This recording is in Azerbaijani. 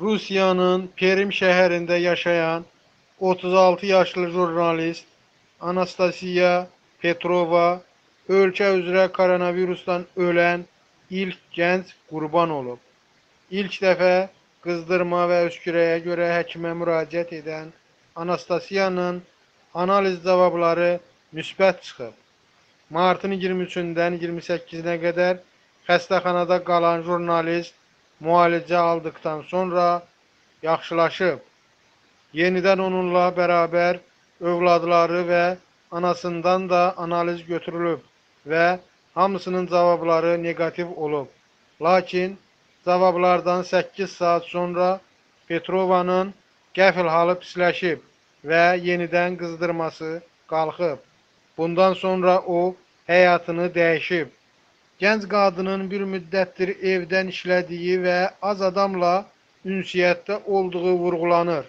Rusiyanın Perim şəhərində yaşayan 36 yaşlı jurnalist Anastasiya Petrova ölkə üzrə koronavirusdan ölən ilk gənc qurban olub. İlk dəfə qızdırma və öskürəyə görə həkimə müraciət edən Anastasiyanın analiz cavabları müsbət çıxıb. Martın 23-dən 28-nə qədər xəstəxanada qalan jurnalist müalicə aldıqdan sonra yaxşılaşıb. Yenidən onunla bərabər övladları və anasından da analiz götürülüb və hamısının cavabları neqativ olub. Lakin cavablardan 8 saat sonra Petrovanın qəfil halı pisləşib və yenidən qızdırması qalxıb. Bundan sonra o həyatını dəyişib. Gənc qadının bir müddətdir evdən işlədiyi və az adamla ünsiyyətdə olduğu vurğulanır.